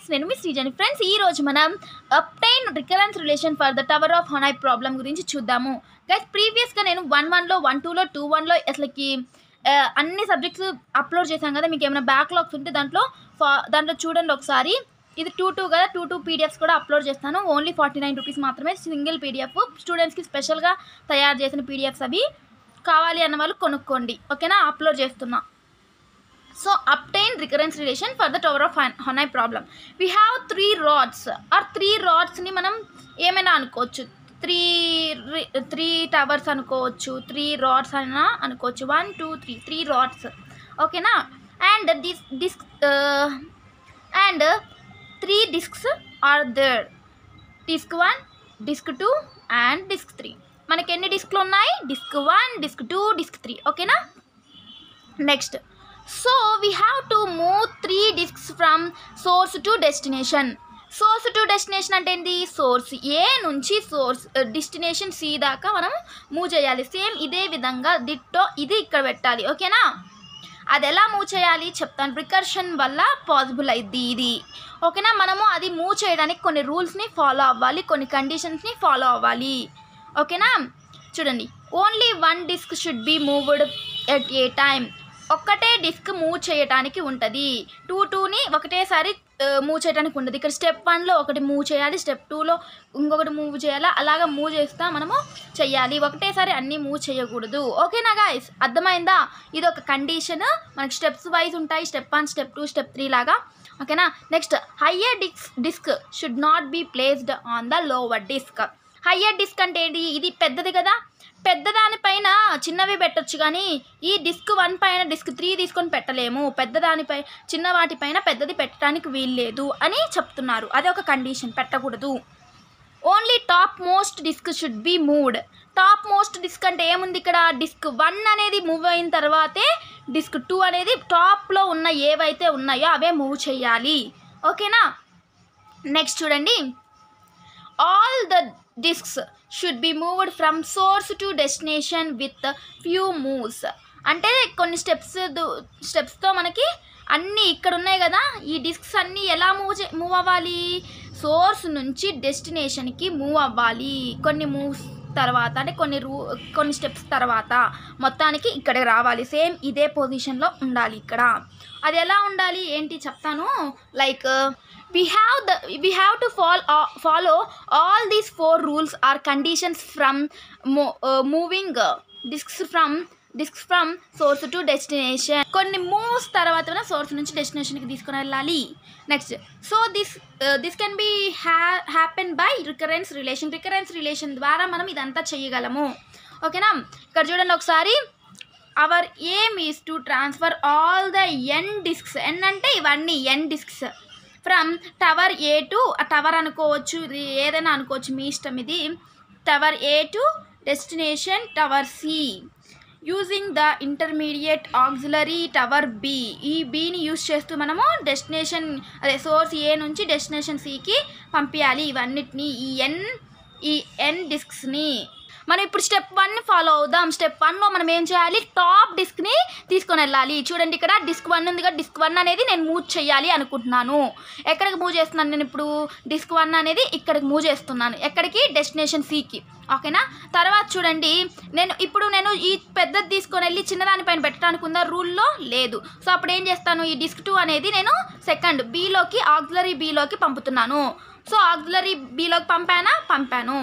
Guys నేను మీ శ్రీజని. Friends ఈ రోజు మనం obtain recurrence relation for the tower of Hanoi problem గురించి చూద్దాము. గైస్ ప్రీవియస్గా నేను వన్ వన్లో వన్ టూలో టూ వన్లో అసలుకి అన్ని సబ్జెక్ట్స్ అప్లోడ్ చేశాను కదా మీకు ఏమైనా బ్యాక్లాగ్స్ ఉంటే దాంట్లో ఫా- దాంట్లో చూడండి ఒకసారి. ఇది టూ టూ కదా టూ టూ పీడిఎఫ్స్ కూడా అప్లోడ్ చేస్తాను. ఓన్లీ ఫార్టీ నైన్ రూపీస్ మాత్రమే సింగిల్ పీడిఎఫ్ స్టూడెంట్స్కి స్పెషల్గా తయారు చేసిన పీడిఎఫ్స్ అవి కావాలి అన్న వాళ్ళు కొనుక్కోండి. ఓకేనా అప్లోడ్ చేస్తున్నా. So obtain recurrence relation for the tower of Hanoi problem we have three rods or three రాడ్స్ని మనం ఏమైనా అనుకోవచ్చు. త్రీ త్రీ టవర్స్ అనుకోవచ్చు. త్రీ రాడ్స్ అయినా అనుకోవచ్చు. One two three three rods ఓకేనా and this disk and three disks are there disk one disk two and disk three మనకి ఎన్ని డిస్క్లు ఉన్నాయి? Disk one disk two disk three ఓకేనా next so we have to move three disks from source to destination source to destination అంటే ఏంటి source ఏ నుంచి source destination C దాకా మనం మూవ్ చేయాలి. సేమ్ ఇదే విధంగా డిట్టో ఇది ఇక్కడ పెట్టాలి. ఓకేనా అది ఎలా మూవ్ చేయాలి? చెప్తాను. ప్రికర్షన్ వల్ల పాసిబుల్ అయింది ఇది. ఓకేనా మనము అది మూవ్ చేయడానికి కొన్ని రూల్స్ని ఫాలో అవ్వాలి. కొన్ని కండిషన్స్ని ఫాలో అవ్వాలి. ఓకేనా చూడండి. Only one disk should be moved at a time ఒక్కటే డిస్క్ మూవ్ చేయటానికి ఉంటుంది. టూ టూని ఒకటేసారి మూవ్ చేయడానికి ఉండదు. ఇక్కడ స్టెప్ వన్లో ఒకటి మూవ్ చేయాలి స్టెప్ టూలో ఇంకొకటి మూవ్ చేయాలా అలాగా మూవ్ చేస్తా మనము చెయ్యాలి. ఒకటేసారి అన్నీ మూవ్ చేయకూడదు. ఓకేనా గాయస్ అర్థమైందా? ఇది ఒక కండిషన్. మనకి స్టెప్స్ వైజ్ ఉంటాయి. Step one step two step three లాగా. ఓకేనా? Next higher disk disk should not be placed on the lower disk. Higher disk అంటే ఏంటి? ఇది పెద్దది కదా. పెద్ద దానిపైన చిన్నవి పెట్టొచ్చు కానీ ఈ డిస్క్ వన్ పైన డిస్క్ త్రీ తీసుకొని పెట్టలేము. పెద్ద దానిపై చిన్న వాటిపైన పెద్దది పెట్టడానికి వీల్లేదు అని చెప్తున్నారు. అదే ఒక కండిషన్ పెట్టకూడదు. Only top most disk should be moved top most disk అంటే ఏముంది ఇక్కడ? డిస్క్ వన్ అనేది మూవ్ అయిన తర్వాతే డిస్క్ టూ అనేది టాప్లో ఉన్న ఏవైతే ఉన్నాయో అవే మూవ్ చేయాలి. ఓకేనా నెక్స్ట్ చూడండి. All the disks should be moved from source to destination with few moves అంటే కొన్ని స్టెప్స్ స్టెప్స్తో మనకి అన్నీ ఇక్కడ ఉన్నాయి కదా. ఈ డిస్క్స్ అన్నీ ఎలా మూవ్ చే మూవ్ అవ్వాలి? సోర్స్ నుంచి డెస్టినేషన్కి మూవ్ అవ్వాలి. కొన్ని మూవ్స్ తర్వాత అంటే కొన్ని రూ కొన్ని స్టెప్స్ తర్వాత మొత్తానికి ఇక్కడికి రావాలి. సేమ్ ఇదే పొజిషన్లో ఉండాలి ఇక్కడ. అది ఎలా ఉండాలి? ఏంటి చెప్తాను? Like we have the we have to follow uh, follow all these four rules or conditions from mo- uh, moving uh, disks from disk from source to destination కొన్ని మూవ్స్ తర్వాత సోర్స్ నుంచి డెస్టినేషన్కి తీసుకుని వెళ్ళాలి. Next so this this can be ha happen by recurrence relation recurrence relation ద్వారా మనం ఇదంతా చేయగలము. ఓకేనా ఇక్కడ చూడండి ఒకసారి. Our aim is to transfer all the N disks N అంటే ఇవన్నీ N disks from tower A to tower అనుకోవచ్చు ఇది ఏదైనా అనుకోవచ్చు మీ ఇష్టం ఇది. Tower A to destination tower C using the intermediate auxiliary tower B ఈ బీని యూజ్ చేస్తూ మనము డెస్టినేషన్ అదే సోర్స్ ఏ నుంచి డెస్టినేషన్ సికి పంపించాలి ఇవన్నిటిని ఈ ఎన్ ఈ ఎన్ డిస్క్స్ని మనం ఇప్పుడు స్టెప్ వన్ ఫాలో అవుదాం. స్టెప్ వన్లో మనం ఏం చేయాలి? టాప్ డిస్క్ని తీసుకొని వెళ్ళాలి. చూడండి ఇక్కడ డిస్క్ వన్ ఉంది కదా. డిస్క్ వన్ అనేది నేను మూవ్ చేయాలి అనుకుంటున్నాను. ఎక్కడికి మూవ్ చేస్తున్నాను నేను ఇప్పుడు? డిస్క్ వన్ అనేది ఇక్కడికి మూవ్ చేస్తున్నాను. ఎక్కడికి? డెస్టినేషన్ సికి ఓకేనా తర్వాత చూడండి. నేను ఇప్పుడు నేను ఈ పెద్దది తీసుకొని వెళ్ళి చిన్నదానిపైన పెట్టడానికి ఉందా? రూల్లో లేదు. సో అప్పుడు ఏం చేస్తాను? ఈ డిస్క్ టూ అనేది నేను సెకండ్ బీలోకి ఆక్సిలరీ బీలోకి పంపుతున్నాను. సో ఆక్సిలరీ బీలోకి పంపానా? పంపాను.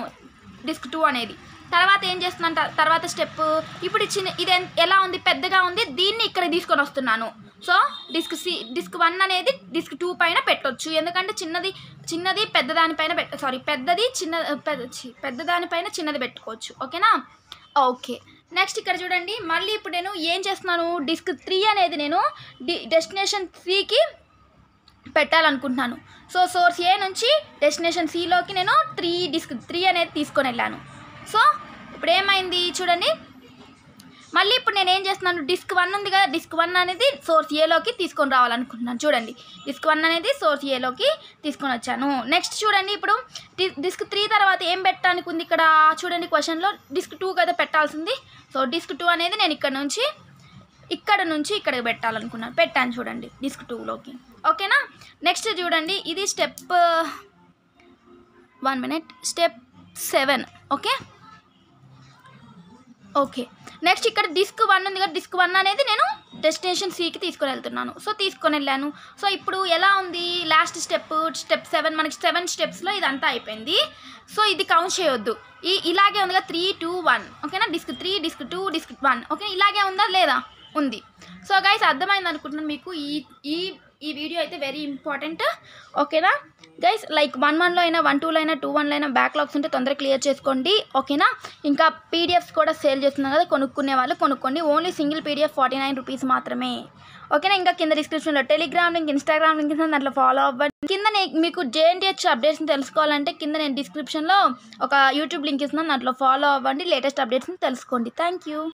డిస్క్ టూ అనేది. తర్వాత ఏం చేస్తున్నాను తర్వాత స్టెప్ ఇప్పుడు చిన్న ఇది ఎలా ఉంది? పెద్దగా ఉంది. దీన్ని ఇక్కడ తీసుకొని వస్తున్నాను. So disk C disk one అనేది డిస్క్ టూ పైన పెట్టొచ్చు. ఎందుకంటే చిన్నది చిన్నది పెద్దదానిపైన పెట్ట సారీ పెద్దది చిన్న పెద్ద చి- పెద్దదానిపైన చిన్నది పెట్టుకోవచ్చు. ఓకేనా? ఓకే. నెక్స్ట్ ఇక్కడ చూడండి. మళ్ళీ ఇప్పుడు నేను ఏం చేస్తున్నాను? డిస్క్ త్రీ అనేది నేను డి డెస్టినేషన్ త్రీకి పెట్టాలనుకుంటున్నాను. సో సోర్స్ ఏ నుంచి డెస్టినేషన్ సిలోకి నేను త్రీ డిస్క్ త్రీ అనేది తీసుకొని వెళ్ళాను. సో ఇప్పుడు ఏమైంది చూడండి. మళ్ళీ ఇప్పుడు నేను ఏం చేస్తున్నాను డిస్క్ వన్ ఉంది కదా డిస్క్ వన్ అనేది సోర్స్ ఏలోకి తీసుకొని రావాలనుకుంటున్నాను చూడండి. డిస్క్ వన్ అనేది సోర్స్ ఏలోకి తీసుకొని వచ్చాను. నెక్స్ట్ చూడండి ఇప్పుడు డిస్క్ త్రీ తర్వాత ఏం పెట్టడానికి ఉంది ఇక్కడ? చూడండి క్వశ్చన్లో డిస్క్ టూ కదా పెట్టాల్సింది. సో డిస్క్ టూ అనేది నేను ఇక్కడ నుంచి ఇక్కడ నుంచి ఇక్కడికి పెట్టాలనుకున్నాను. పెట్టాను చూడండి డిస్క్ టూలోకి ఓకేనా? నెక్స్ట్ చూడండి ఇది step one minute step seven. Okay? Okay. Next ఇక్కడ డిస్క్ వన్ ఉంది కదా డిస్క్ వన్ అనేది నేను డెస్టినేషన్ సీకి తీసుకొని వెళ్తున్నాను. సో తీసుకొని వెళ్ళాను. సో ఇప్పుడు ఎలా ఉంది? లాస్ట్ స్టెప్ స్టెప్ సెవెన్ మనకి సెవెన్ స్టెప్స్లో ఇదంతా అయిపోయింది. సో ఇది కౌంట్ చేయొద్దు. ఈ ఇలాగే ఉంది కదా త్రీ టూ వన్ ఓకేనా? Disk three disk two disk one okay ఇలాగే ఉందా? లేదా? ఉంది. సో గైస్ అర్థమైంది అనుకుంటున్నాను మీకు. ఈ ఈ ఈ వీడియో అయితే వెరీ ఇంపార్టెంట్ ఓకేనా గైస్ లైక్ వన్ వన్లో అయినా వన్ టూలో అయినా టూ వన్లో అయినా బ్యాక్లాగ్స్ ఉంటే తొందరగా క్లియర్ చేసుకోండి. ఓకేనా ఇంకా పీడిఎఫ్స్ కూడా సేల్ చేస్తున్నాం కదా కొనుక్కునే వాళ్ళు కొనుక్కోండి. Only single PDF forty nine rupees మాత్రమే ఓకేనా ఇంకా కింద డిస్క్రిప్షన్లో టెలిగ్రామ్ లింక్ ఇన్స్టాగ్రామ్ లింక్ దాంట్లో ఫాలో అవ్వండి. కింద మీకు జేఎన్టీహెచ్ అప్డేట్స్ని తెలుసుకోవాలంటే కింద నేను డిస్క్రిప్షన్లో ఒక యూట్యూబ్ లింక్ ఇస్తున్నాను దాంట్లో ఫాలో అవ్వండి. లేటెస్ట్ అప్డేట్స్ని తెలుసుకోండి. Thank you